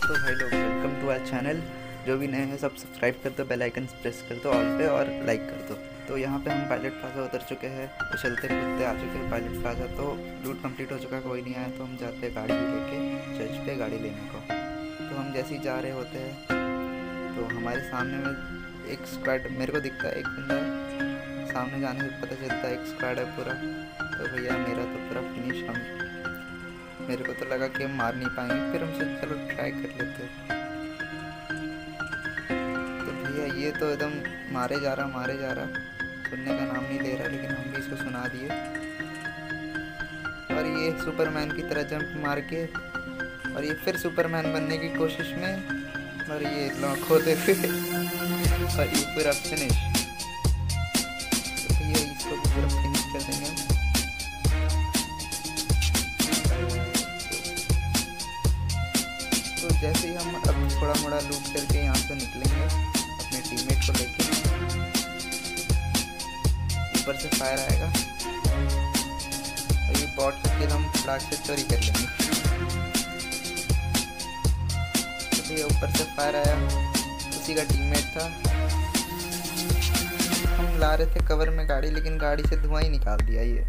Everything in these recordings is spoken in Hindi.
तो भाई लोग वेलकम टू आवर चैनल जो भी नए हैं, सब सब्सक्राइब कर दो बेल आइकन प्रेस कर दो ऑल पे और लाइक कर दो। तो यहाँ पे हम पायलट प्लाजा उतर चुके हैं तो चलते कूदते आ चुके हैं पायलट प्लाजा तो रूट कंप्लीट हो चुका, कोई नहीं आया तो हम जाते हैं गाड़ी लेके चर्च पे गाड़ी लेने को। तो हम जैसे ही जा रहे होते हैं तो हमारे सामने में एक स्क्वाड मेरे को दिखता है, एक बंदा सामने जाने से पता चलता है एक स्क्वाड है पूरा। तो भैया, मेरा तो पूरा फिनिश हम मेरे को तो लगा कि हम मार नहीं पाएँगे, फिर हमसे चलो ट्राई कर लेते तो भैया, ये तो एकदम मारे जा रहा, मारे जा रहा। सुनने का नाम नहीं ले रहा, लेकिन हम भी इसको सुना दिए और ये सुपरमैन की तरह जंप मार के, और ये फिर सुपरमैन बनने की कोशिश में, और ये लॉक होते हुए और ये पूरा फिनिश तो भैया, इसको पूरा फिनिश कर देंगे हम। तो जैसे ही हम अब थोड़ा मोड़ा लूट करके यहाँ से निकलेंगे, अपने टीममेट को लेके। ऊपर से फायर आएगा। और ये बॉट का किल हम फटाक से चोरी कर लेंगे। तो ऊपर से फायर आया। उसी का टीममेट था। हम ला रहे थे कवर में गाड़ी, लेकिन गाड़ी से धुआँ ही निकाल दिया ये।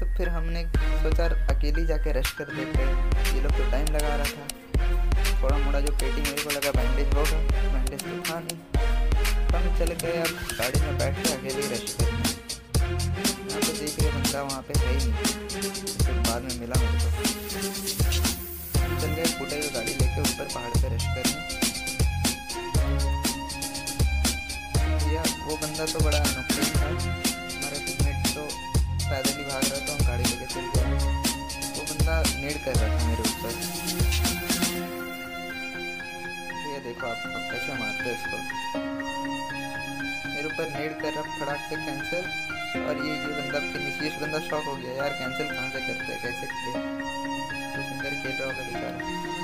तो फिर हमने सोचा अकेली जाके रेस्ट कर देते ये लोग तो टाइम लगा रहा था। थोड़ा मोड़ा जो पेटी मेरे को लगा बैंडेज होगा बैंडेज तो था नहीं। तो हम चले गए अब गाड़ी में बैठ के अकेले रेस्ट करने यहाँ तो देख रहे बंदा वहाँ पे है ही नहीं। फिर बाद में मिला मेरे को चल गए, फूटे हुए गाड़ी लेके ऊपर पहाड़ पे रेस्ट करने वो बंदा तो बड़ा नुकसान था। कर रहा था मेरे ऊपर। ये देखो आप कैसे मारते हैं इसको। मेरे ऊपर नेड कर रहा, फटाक से कैंसिल और ये ये बंदा फिर फिनिश ये बंदा शॉक हो गया। यार कैंसिल कहाँ से करते हैं? कैसे तो सुंदर खेल रहा होगा बेचारा